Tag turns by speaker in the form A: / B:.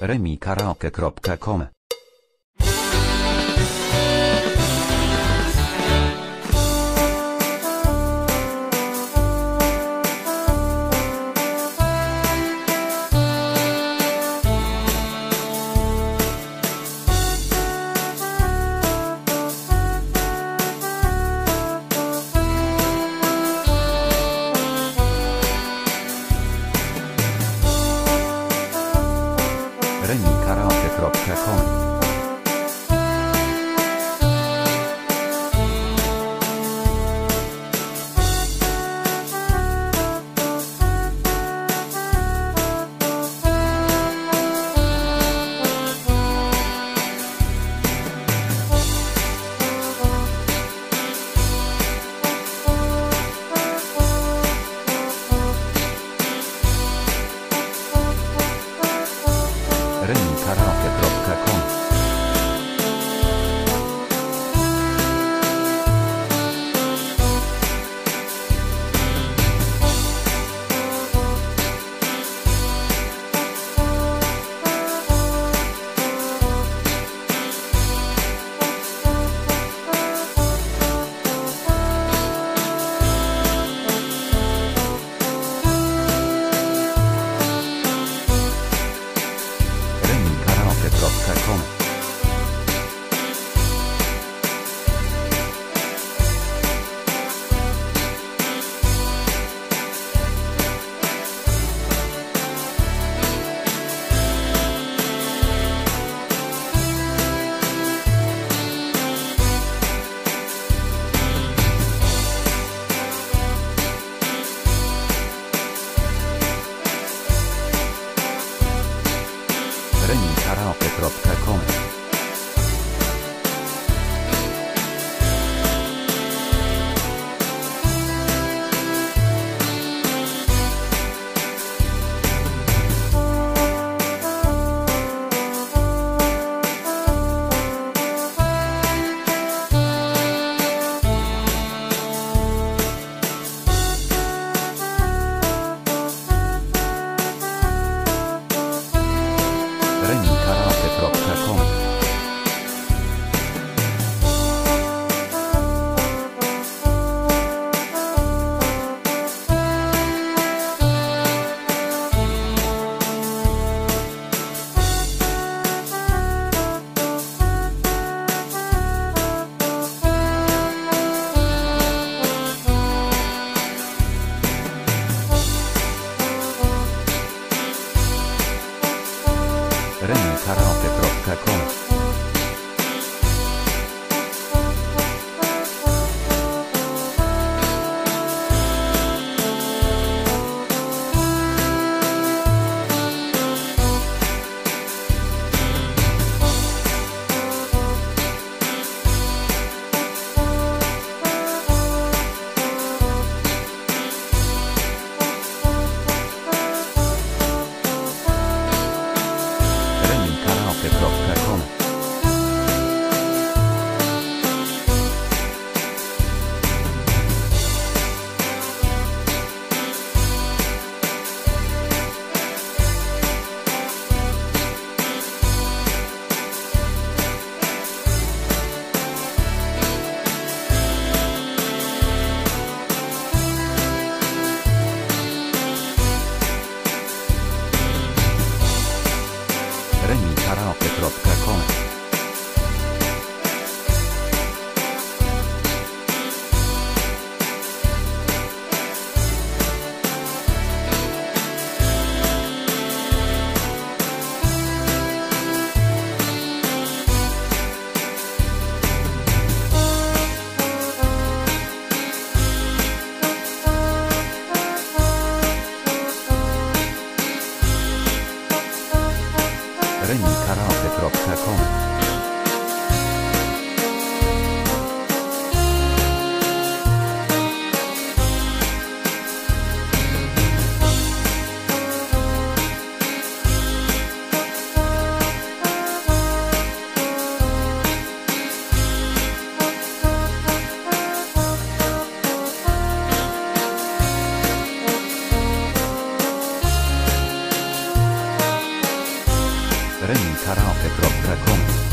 A: remikaraoke.com renkarate.com der Kopf kann kommen. remikarate.com Renntarapet rockar kom.